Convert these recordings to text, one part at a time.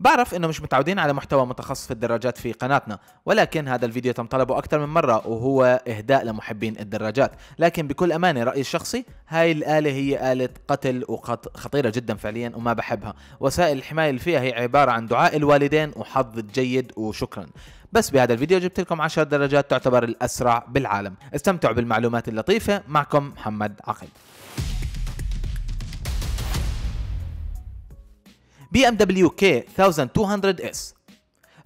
بعرف إنه مش متعودين على محتوى متخصص في الدراجات في قناتنا ولكن هذا الفيديو تم طلبه أكثر من مرة وهو إهداء لمحبين الدراجات. لكن بكل أمانة رأيي الشخصي هاي الآلة هي آلة قتل وخطيرة جدا فعليا وما بحبها. وسائل الحماية اللي فيها هي عبارة عن دعاء الوالدين وحظ جيد وشكرا. بس بهذا الفيديو جبت لكم 10 دراجات تعتبر الأسرع بالعالم. استمتعوا بالمعلومات اللطيفة. معكم محمد عقل BMW K 1200 S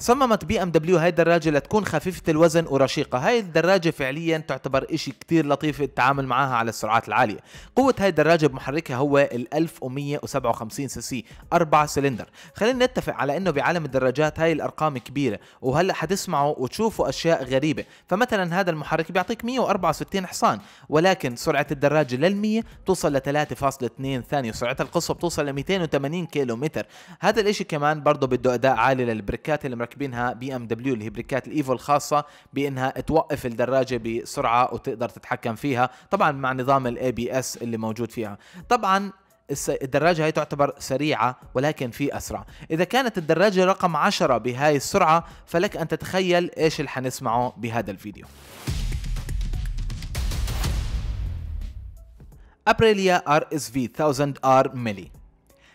صممت BMW هاي الدراجة لتكون خفيفة الوزن ورشيقة. هاي الدراجة فعليا تعتبر إشي كتير لطيف التعامل معها على السرعات العالية. قوة هاي الدراجة بمحركها هو ال 1157 cc 4 سلندر. خلينا نتفق على إنه بعالم الدراجات هاي الأرقام كبيرة وهلأ حتسمعوا وتشوفوا أشياء غريبة. فمثلا هذا المحرك بيعطيك 164 حصان ولكن سرعة الدراجة لل100 توصل ل 3.2 ثانية وسرعته القصوى بتوصل ل 280 كيلو متر هذا الإشي كمان برضه بده أداء عالي للبريكات اللي مركبينها BMW اللي هي بريكات ال EVO الخاصه بإنها توقف الدراجة بسرعة وتقدر تتحكم فيها طبعا مع نظام ال ABS اللي موجود فيها. طبعا الدراجة هي تعتبر سريعة ولكن في أسرع. إذا كانت الدراجة رقم 10 بهاي السرعة فلك أن تتخيل إيش اللي حنسمعه بهذا الفيديو. Aprilia RSV 1000 R Mille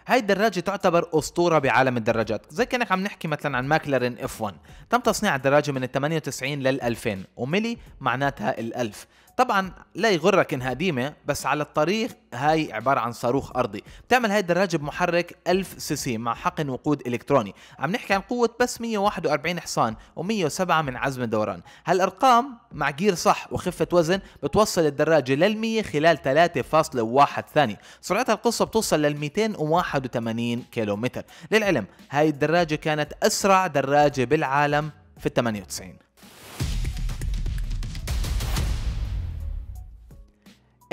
هاي الدراجة تعتبر أسطورة بعالم الدراجات. زي كأنك عم نحكي مثلا عن McLaren F1 تم تصنيع الدراجة من ال 98 لل 2000 و Mille معناتها الألف. طبعا لا يغرك إنها قديمه بس على الطريق هاي عبارة عن صاروخ أرضي. بتعمل هاي الدراجه بمحرك 1000 سي سي مع حقن وقود إلكتروني. عم نحكي عن قوة بس 141 حصان و107 من عزم الدوران هالأرقام مع جير صح وخفة وزن بتوصل الدراجة لل100 خلال 3.1 ثانية. سرعتها القصوى بتوصل لل 281 كيلو متر للعلم هاي الدراجة كانت أسرع دراجة بالعالم في ال 98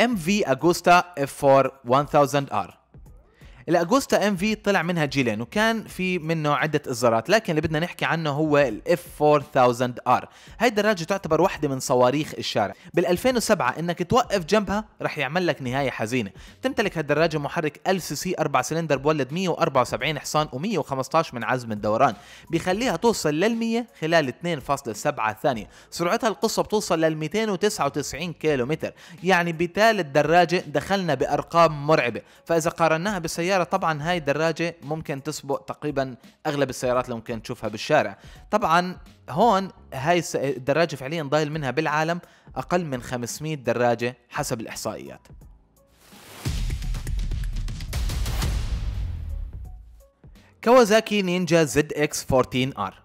MV Agusta F4 1000R ال Agusta MV طلع منها جيلين وكان في منه عدة إصدارات لكن اللي بدنا نحكي عنه هو ال F4 1000 R هاي الدراجة تعتبر واحدة من صواريخ الشارع. بال 2007 إنك توقف جنبها رح يعمل لك نهاية حزينة. تمتلك هالدراجة محرك 1000 cc 4 سلندر بولد 174 حصان و115 من عزم الدوران. بيخليها توصل لل 100 خلال 2.7 ثانية. سرعتها القصوى بتوصل لل 299 كيلو متر يعني بثالث دراجة دخلنا بأرقام مرعبة. فإذا قارناها بالسياره السيارة طبعا هاي الدراجة ممكن تسبق تقريبا أغلب السيارات اللي ممكن تشوفها بالشارع. طبعا هون هاي الدراجة فعليا ضايل منها بالعالم أقل من 500 دراجة حسب الإحصائيات. Kawasaki Ninja ZX 14 R.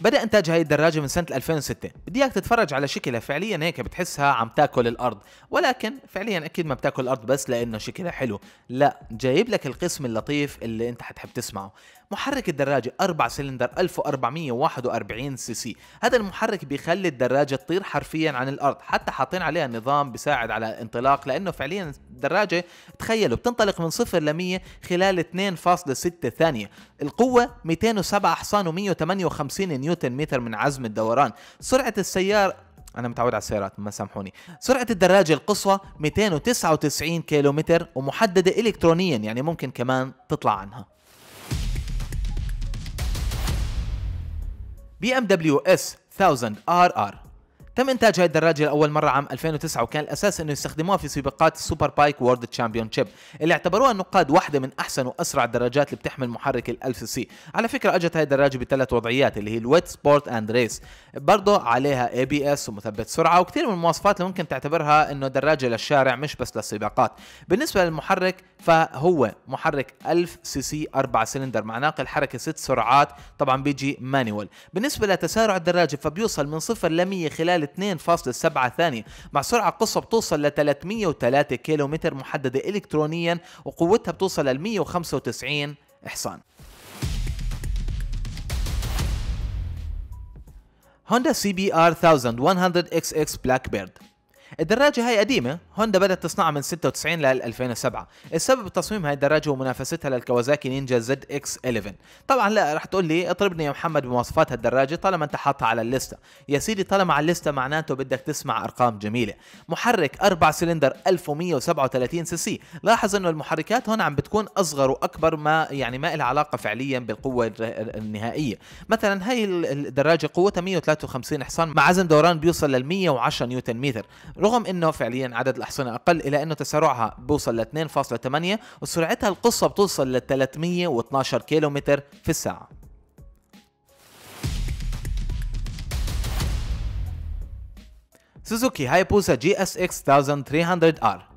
بدأ إنتاج هاي الدراجة من سنة 2006 بدي إياك تتفرج على شكلها. فعليا هيك بتحسها عم تاكل الأرض. ولكن فعليا أكيد ما بتاكل الأرض بس لأنه شكلها حلو. لا جايب لك القسم اللطيف اللي أنت حتحب تسمعه. محرك الدراجة 4 سلندر 1441 CC. هذا المحرك بيخلي الدراجة تطير حرفيا عن الأرض حتى حاطين عليها نظام بيساعد على انطلاق لأنه فعليا الدراجة تخيلوا بتنطلق من صفر ل 100 خلال 2.6 ثانية. القوة 207 حصان و158 نيوتن متر من عزم الدوران. سرعة السيارة أنا متعود على السيارات ما سامحوني. سرعة الدراجة القصوى 299 كيلومتر ومحددة الكترونيا يعني ممكن كمان تطلع عنها. BMW S1000RR تم إنتاج هاي الدراجه لاول مرة عام 2009 وكان الأساس إنه يستخدموها في سباقات ال Superbike World Championship اللي اعتبروها النقاد واحدة من أحسن وأسرع الدراجات اللي بتحمل محرك ال 1000 C على فكرة أجت هاي الدراجه بثلاث وضعيات اللي هي ال wet sport and race. برضه عليها ABS ومثبت سرعة وكثير من المواصفات اللي ممكن تعتبرها إنه دراجه للشارع مش بس للسباقات. بالنسبة للمحرك فهو محرك 1000 CC 4 سلندر مع ناقل حركة 6 سرعات طبعا بيجي manual بالنسبة لتسارع الدراجة فبيوصل من صفر ل 100 خلال 2.7 ثانية مع سرعة قصوى بتوصل ل 303 كيلو متر محددة إلكترونيا وقوتها بتوصل ل 195 حصان هوندا سي بي آر 1100 إكس إكس بلاك بيرد الدراجة هاي قديمة. هوندا بدأت تصنعها من 96 ل 2007 السبب تصميم هاي الدراجة ومنافستها لل Kawasaki Ninja ZX 11 طبعا لا رح تقول لي اطربني يا محمد بمواصفات هالدراجة طالما أنت حاطها على ال list ة يا سيدي طالما على الليستة معناته بدك تسمع أرقام جميلة. محرك 4 سلندر 1137 CC. لاحظ إنه المحركات هون عم بتكون أصغر وأكبر ما يعني ما لها علاقة فعليا بالقوة النهائية. مثلا هاي الدراجة قوتها 153 حصان مع عزم دوران بيوصل لل 110 نيوتن متر. رغم إنه فعليا عدد الأحصنة أقل الا إنه تسارعها بوصل ل 2.8 وسرعتها القصوى بتوصل ل 312 كيلومتر في الساعة. Suzuki Hayabusa GSX 1300 R.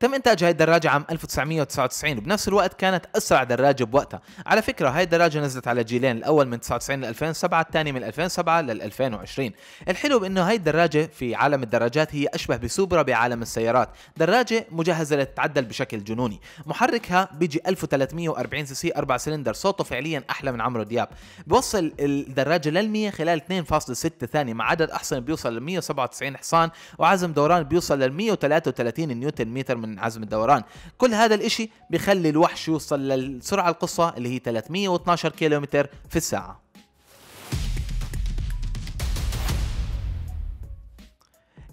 تم إنتاج هاي الدراجة عام 1999 وبنفس الوقت كانت أسرع دراجة بوقتها. على فكرة هاي الدراجة نزلت على جيلين الأول من 99 ل 2007 الثاني من 2007 لل 2020 الحلو بإنه هاي الدراجة في عالم الدراجات هي أشبه ب Supra بعالم السيارات. دراجة مجهزة لتتعدل بشكل جنوني. محركها بيجي 1340 CC 4 سلندر. صوته فعليا أحلى من عمرو دياب. بوصل الدراجة لل 100 خلال 2.6 ثانية. مع عدد أحصنة بيوصل ل 197 حصان وعزم دوران بيوصل لل 133 نيوتن متر من من عزم الدوران. كل هذا الإشي بخلي الوحش يوصل للسرعة القصوى اللي هي 312 كيلومتر في الساعة.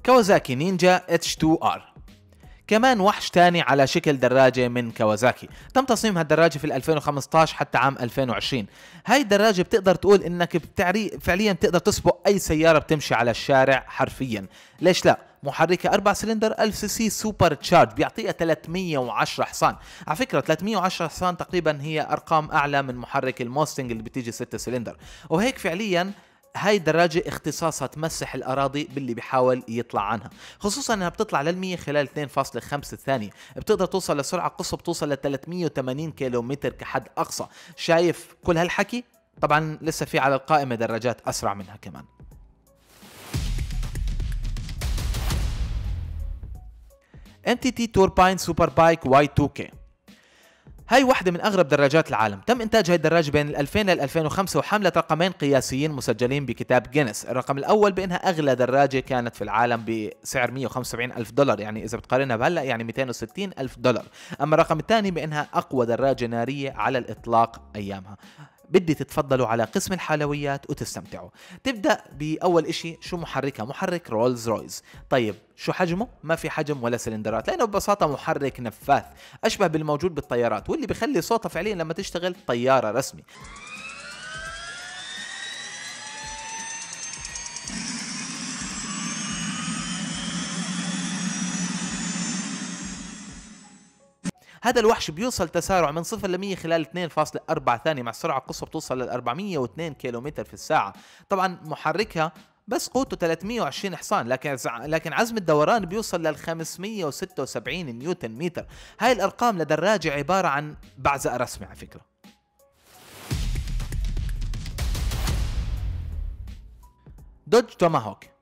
Kawasaki Ninja H2R كمان وحش تاني على شكل دراجة من كوازاكي. تم تصميم هالدراجة في 2015 حتى عام 2020 هاي الدراجة بتقدر تقول إنك بتعري فعليا بتقدر تسبق أي سيارة بتمشي على الشارع حرفيا. ليش لا؟ محركها 4 سلندر 1000 CC supercharge بيعطيها 310 حصان. على فكرة 310 حصان تقريبا هي أرقام أعلى من محرك ال Mustang اللي بتيجي 6 سلندر. وهيك فعليا هاي الدراجة اختصاصها تمسح الأراضي باللي بيحاول يطلع عنها. خصوصا أنها بتطلع للمية خلال 2.5 ثانية. بتقدر توصل لسرعة قصوى بتوصل ل 380 كيلو متر كحد أقصى. شايف كل هالحكي؟ طبعا لسه في على القائمة دراجات أسرع منها كمان. NTT تورباين سوبر بايك واي 2 كي هاي واحدة من أغرب دراجات العالم. تم إنتاج هاي الدراجة بين 2000 ل 2005 وحملت رقمين قياسيين مسجلين بكتاب جينيس الرقم الأول بأنها أغلى دراجة كانت في العالم بسعر 175 ألف دولار يعني إذا بتقارنها بهلأ يعني 260 ألف دولار. أما الرقم الثاني بأنها أقوى دراجة نارية على الإطلاق أيامها. بدي تتفضلوا على قسم الحلويات وتستمتعوا. تبدأ بأول إشي شو محركها محرك Rolls Royce طيب شو حجمه؟ ما في حجم ولا سلندرات لأنه ببساطة محرك نفاث أشبه بالموجود بالطيارات واللي بخلي صوتها فعليا لما تشتغل طيارة رسمي. هذا الوحش بيوصل تسارع من صفر ل 100 خلال 2.4 ثانية مع سرعة قصة بتوصل ل 402 كيلومتر في الساعة. طبعا محركها بس قوته 320 حصان لكن لكن عزم الدوران بيوصل لل 576 نيوتن متر هاي الأرقام لدراجة عبارة عن بعزق رسمي على فكرة. Dodge Tomahawk.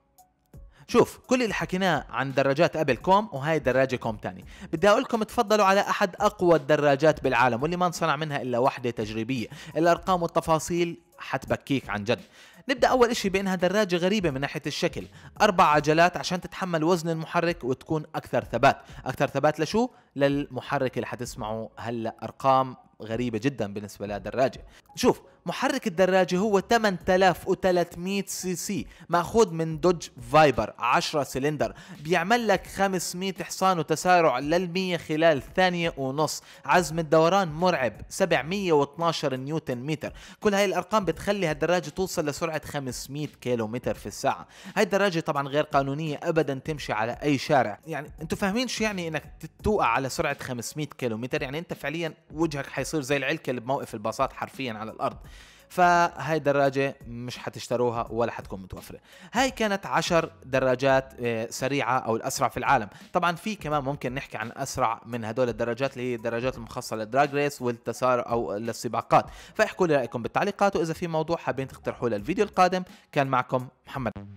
شوف كل اللي حكيناه عن دراجات بكوم وهاي دراجة كوم تاني. بدي أقول لكم تفضلوا على أحد أقوى الدراجات بالعالم واللي ما انصنع منها إلا وحدة تجريبية. الأرقام والتفاصيل حتبكيك عن جد. نبدأ أول إشي بإنها دراجة غريبة من ناحية الشكل. أربع عجلات عشان تتحمل وزن المحرك وتكون أكثر ثبات. أكثر ثبات لشو؟ للمحرك اللي حتسمعوا هلأ. أرقام غريبة جدا بالنسبة لدراجة شوف محرك الدراجة هو 8300 CC مأخوذ من Dodge Viper 10 سلندر بيعمل لك 500 حصان وتسارع للمية خلال ثانية ونص. عزم الدوران مرعب 712 نيوتن متر. كل هاي الأرقام بتخلي هالدراجة توصل لسرعة 500 كيلو متر في الساعة. هاي الدراجة طبعا غير قانونية ابدا تمشي على أي شارع. يعني أنتوا فاهمين شو يعني إنك توقع على سرعة 500 كيلو متر يعني أنت فعليا وجهك حيصير زي العلكة اللي بموقف الباصات حرفيا على الأرض. فهاي الدراجة مش حتشتروها ولا حتكون متوفرة. هاي كانت عشر دراجات آه، سريعة أو الأسرع في العالم. طبعا في كمان ممكن نحكي عن أسرع من هدول الدراجات اللي هي الدراجات المخصصة للدراج ريس والتسارع أو للسباقات. فاحكوا لي رأيكم بالتعليقات وإذا في موضوع حابين تقترحوه للفيديو القادم كان معكم محمد.